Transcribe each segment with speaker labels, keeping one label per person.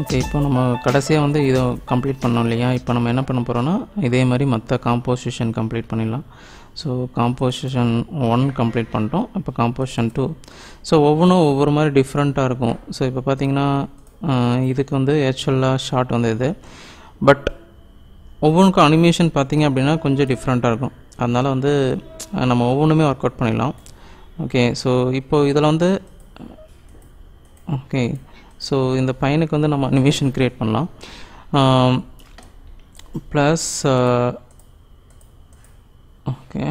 Speaker 1: Okay இப்போ நம்ம கடைசியாக வந்து இதை கம்ப்ளீட் பண்ணோம் இல்லையா? இப்போ நம்ம என்ன பண்ண போகிறோம்னா இதே மாதிரி மற்ற காம்போசிஷன் கம்ப்ளீட் பண்ணிடலாம். ஸோ காம்போசிஷன் ஒன் கம்ப்ளீட் பண்ணிட்டோம். இப்போ காம்போசிஷன் டூ ஸோ ஒவ்வொன்றும் ஒவ்வொரு மாதிரி டிஃப்ரெண்ட்டாக இருக்கும். ஸோ இப்போ பார்த்தீங்கன்னா இதுக்கு வந்து ஆக்சுவலாக ஷார்ட் வந்து இது. பட் ஒவ்வொன்றுக்கும் அனிமேஷன் பார்த்தீங்க அப்படின்னா கொஞ்சம் டிஃப்ரெண்ட்டாக இருக்கும். அதனால் வந்து நம்ம ஒவ்வொன்றுமே ஒர்க் அவுட் பண்ணிடலாம். ஓகே ஸோ இப்போ இதில் வந்து ஓகே ஸோ இந்த பையனுக்கு வந்து நம்ம அனிமேஷன் க்ரியேட் பண்ணலாம். Plus okay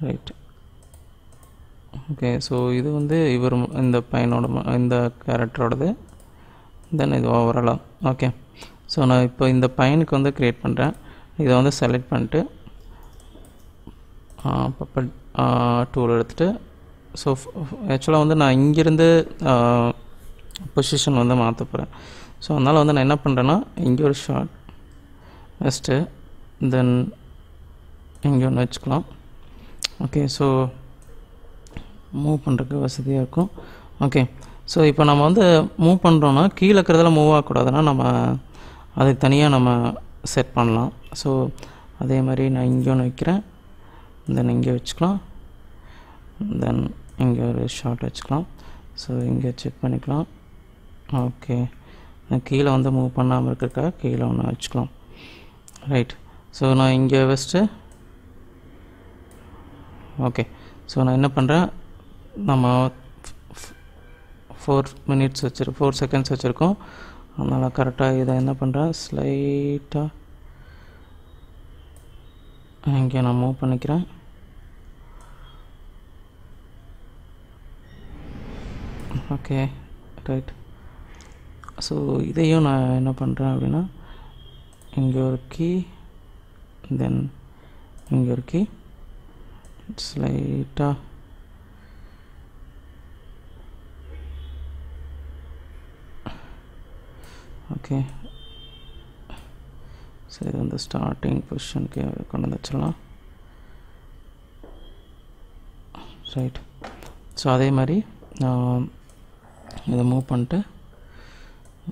Speaker 1: right okay so இது வந்து இவர் இந்த பையனோட ம- இந்த கேரக்டரோடது தென் இது ஓவராலாக ஓகே ஸோ நான் இப்போ இந்த பையனுக்கு வந்து க்ரியேட் பண்ணுறேன் இதை வந்து செலக்ட் பண்ணிட்டு பப்பட் டூல் எடுத்துகிட்டு ஸோ ஆக்சுவலாக வந்து நான் இங்கேருந்து பொசிஷன் வந்து மாற்ற போகிறேன் ஸோ அதனால் வந்து நான் என்ன பண்ணுறேன்னா இங்கே ஒரு ஷார்ட் ஃபஸ்ட்டு தென் இங்கே ஒன்று வச்சுக்கலாம். ஓகே ஸோ மூவ் பண்ணுறதுக்கு வசதியாக இருக்கும். ஓகே ஸோ இப்போ நம்ம வந்து மூவ் பண்ணுறோன்னா கீழே இருக்கிறதுல மூவ் ஆகக்கூடாதுன்னா நம்ம அதை தனியாக நம்ம செட் பண்ணலாம். ஸோ அதே மாதிரி நான் இங்கே ஒன்று வைக்கிறேன். தென் இங்கே வச்சுக்கலாம். தென் இங்கே ஒரு ஷார்ட் வச்சுக்கலாம். ஸோ இங்கே செக் பண்ணிக்கலாம். ஓகே. நான் கீழே வந்து மூவ் பண்ணாமல் இருக்கிறக்கா கீழே ஒன்று வச்சுக்கலாம். ரைட் ஸோ நான் இங்கே வச்சுட்டு ஓகே ஸோ நான் என்ன பண்ணுறேன் நம்ம ஃபோர் மினிட்ஸ் வச்சுரு ஃபோர் செகண்ட்ஸ் வச்சுருக்கோம். அதனால் கரெக்டாக இதை என்ன பண்ணுறேன் ஸ்லைட்டாக இங்கே நான் மூவ் பண்ணிக்கிறேன். ஓகே ரைட் ஸோ இதையும் நான் என்ன பண்ணுறேன் அப்படின்னா இங்கே ஒரு கீ தென் இங்கே ஒரு கீ ஸ்லைட்டாக ஓகே ஸோ இது வந்து ஸ்டார்டிங் பொசிஷனுக்கு கொண்டு வந்து வச்சிடலாம். ரைட் ஸோ அதே மாதிரி நான் இதை மூவ் பண்ணிட்டு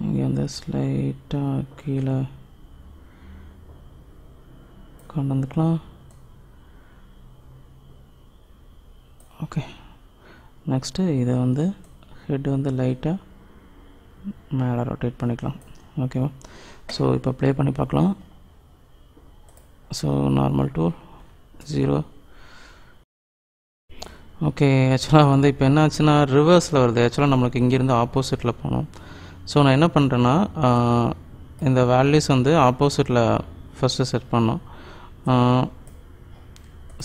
Speaker 1: இங்கே வந்து ஸ்லைட்டாக கீழே கொண்டு வந்துக்கலாம். ஓகே. நெக்ஸ்ட்டு இதை வந்து ஹெட் வந்து லைட்டாக மேலே ரொட்டேட் பண்ணிக்கலாம். ஓகேவா ஸோ இப்போ ப்ளே பண்ணி பார்க்கலாம். So normal to zero okay ஆக்சுவலாக வந்து இப்போ என்ன ஆச்சுன்னா ரிவர்ஸில் வருது. ஆக்சுவலாக நம்மளுக்கு இங்கேருந்து ஆப்போசிட்டில் போகணும் ஸோ நான் என்ன பண்ணுறேன்னா இந்த வேல்யூஸ் வந்து ஆப்போசிட்டில் ஃபஸ்ட்டு செட் பண்ணோம்.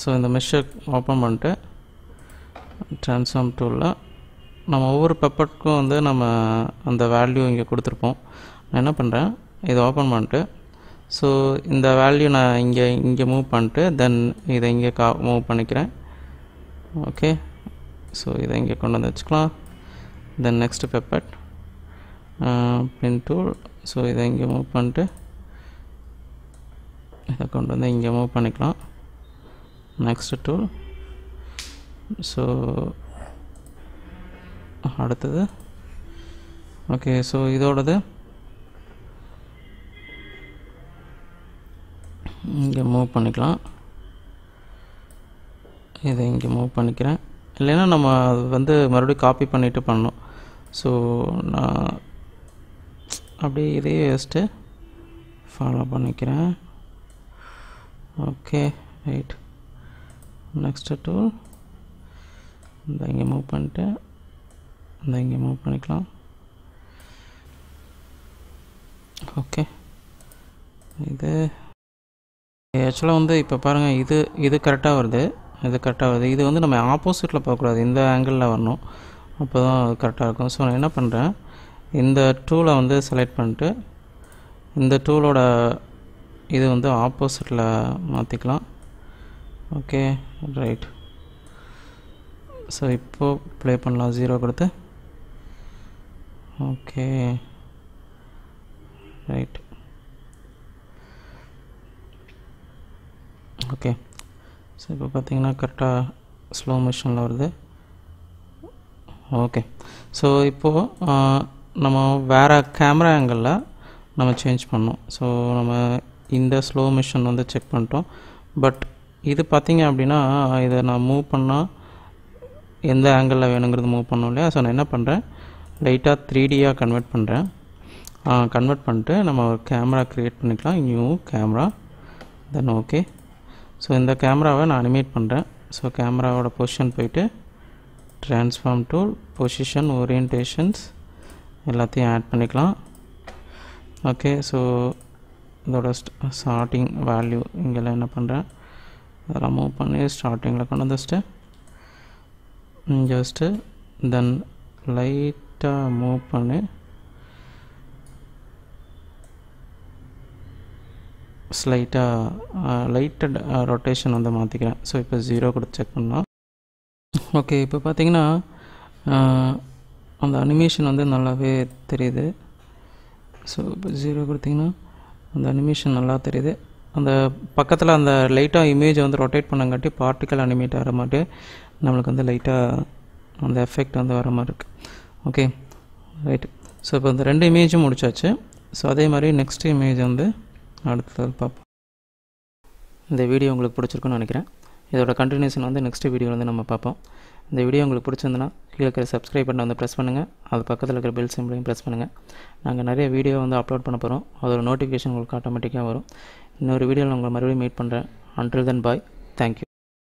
Speaker 1: ஸோ இந்த மெஷர் ஓப்பன் பண்ணிட்டு ட்ரான்ஸ்ஃபார்ம் டூலில் நம்ம ஒவ்வொரு பெப்பருக்கும் வந்து நம்ம அந்த வேல்யூ இங்கே கொடுத்துருப்போம். நான் என்ன பண்ணுறேன் இதை ஓப்பன் பண்ணிட்டு ஸோ இந்த வேல்யூ நான் இங்கே இங்கே மூவ் பண்ணிட்டு தென் இதை இங்கே கா மூவ் பண்ணிக்கிறேன். ஓகே ஸோ இதை இங்கே கொண்டு வந்து வச்சுக்கலாம். Then next puppet pin tool so இதை இங்கே மூவ் பண்ணிட்டு இதை கொண்டு வந்து இங்கே மூவ் பண்ணிக்கலாம். நெக்ஸ்ட் டூல் ஸோ அடுத்தது. ஓகே ஸோ இதோடது இங்கே மூவ் பண்ணிக்கலாம். இதை இங்கே மூவ் பண்ணிக்கிறேன். இல்லைன்னா நம்ம அது வந்து மறுபடியும் காப்பி பண்ணிவிட்டு பண்ணணும். ஸோ நான் அப்படியே இதையே ஃபஸ்ட்டு ஃபாலோ பண்ணிக்கிறேன். ஓகே ரைட் நெக்ஸ்ட்டு டூல் இந்த இங்கே மூவ் பண்ணிட்டு இந்த இங்கே மூவ் பண்ணிக்கலாம். ஓகே இது ஆக்சுவலாக வந்து இப்போ பாருங்கள் இது இது கரெக்டாக வருது. இது கரெக்டாக வருது. இது வந்து நம்ம ஆப்போசிட்டில் போகக்கூடாது. இந்த ஆங்கிளில் வரணும். அப்போ தான் கரெக்டாக இருக்கும். ஸோ நான் என்ன பண்ணுறேன் இந்த டூலை வந்து செலக்ட் பண்ணிட்டு இந்த டூலோட இது வந்து ஆப்போசிட்டில் மாற்றிக்கலாம் ஓகே ரைட் ஸோ இப்போது ப்ளே பண்ணலாம். ஜீரோ கொடுத்து. ஓகே ரைட் ஓகே ஸோ இப்போ பார்த்தீங்கன்னா கரெக்டாக ஸ்லோ மிஷனில் வருது. ஓகே ஸோ இப்போது நம்ம வேறு கேமரா ஆங்கிளில் நம்ம சேஞ்ச் பண்ணோம். ஸோ நம்ம இந்த ஸ்லோ மிஷன் வந்து செக் பண்ணிட்டோம். பட் இது பார்த்தீங்க அப்படின்னா இதை நான் மூவ் பண்ணால் எந்த ஆங்கிளில் வேணுங்கிறது மூவ் பண்ணோம் இல்லையா? ஸோ நான் என்ன பண்ணுறேன் லைட்டாக த்ரீ டியாக கன்வெர்ட் பண்ணுறேன் கன்வெர்ட் பண்ணிட்டு நம்ம ஒரு கேமரா க்ரியேட் பண்ணிக்கலாம். New camera then okay so இந்த கேமராவை நான் அனிமேட் பண்ணுறேன் ஸோ கேமராவோட பொசிஷன் போயிட்டு ட்ரான்ஸ்ஃபார்ம் டூல் பொசிஷன் ஓரியன்டேஷன்ஸ் எல்லாத்தையும் ஆட் பண்ணிக்கலாம். ஓகே ஸோ இதோட ஸ்டார்டிங் வேல்யூ இங்கெல்லாம் என்ன பண்ணுறேன் அதெல்லாம் மூவ் பண்ணி ஸ்டார்டிங்கில் கொண்டு வந்துச்சுட்டு ஜஸ்ட்டு தென் லைட்டாக மூவ் பண்ணி ஸ்லைட்டாக லைட்டட் ரொட்டேஷன் வந்து மாற்றிக்கிறேன் ஸோ இப்போ ஜீரோ கொடுத்து செக் பண்ணலாம். ஓகே இப்போ பார்த்தீங்கன்னா அந்த அனிமேஷன் வந்து நல்லாவே தெரியுது. ஸோ இப்போ ஜீரோ கொடுத்தீங்கன்னா அந்த அனிமேஷன் நல்லா தெரியுது. அந்த பக்கத்தில் அந்த லைட்டாக இமேஜை வந்து ரொட்டேட் பண்ணங்காட்டி பார்ட்டிக்கல் அனிமேட் ஆகிற மாதிரி நம்மளுக்கு வந்து லைட்டாக அந்த எஃபெக்ட் வந்து வர மாதிரி இருக்குது ஓகே ரைட்டு ஸோ இப்போ இந்த ரெண்டு இமேஜும் முடிச்சாச்சு. ஸோ அதே மாதிரி நெக்ஸ்ட் இமேஜ் வந்து அடுத்தது பார்ப்போம். இந்த வீடியோ உங்களுக்கு பிடிச்சிருக்குன்னு நினைக்கிறேன். இதோட கண்டினியூஷன் வந்து நெக்ஸ்ட் வீடியோ வந்து நம்ம பார்ப்போம். இந்த வீடியோ உங்களுக்கு பிடிச்சிருந்துன்னா கீழே இருக்கிற சப்ஸ்கிரைப் பட்டனை வந்து ப்ரெஸ் பண்ணுங்கள் அது பக்கத்தில் இருக்கிற பெல் சிம்பிளையும் ப்ரெஸ் பண்ணுங்கள் நாங்கள் நிறைய வீடியோ வந்து அப்லோட் பண்ண போகிறோம் அதோட நோட்டிஃபிகேஷன் உங்களுக்கு ஆட்டோமேட்டிக்காக வரும். இன்னொரு வீடியோவில் உங்களை மறுபடியும் மீட் பண்ணுறேன் அன்டில் தென் பாய் தேங்க்யூ